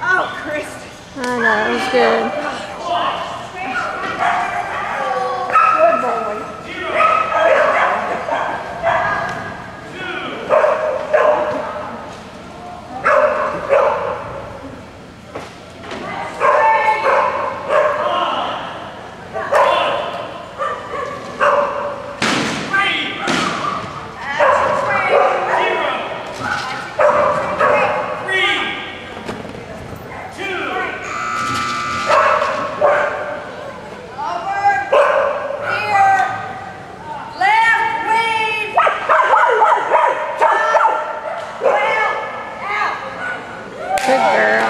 Oh, Chris. I know, it was good. Good girl.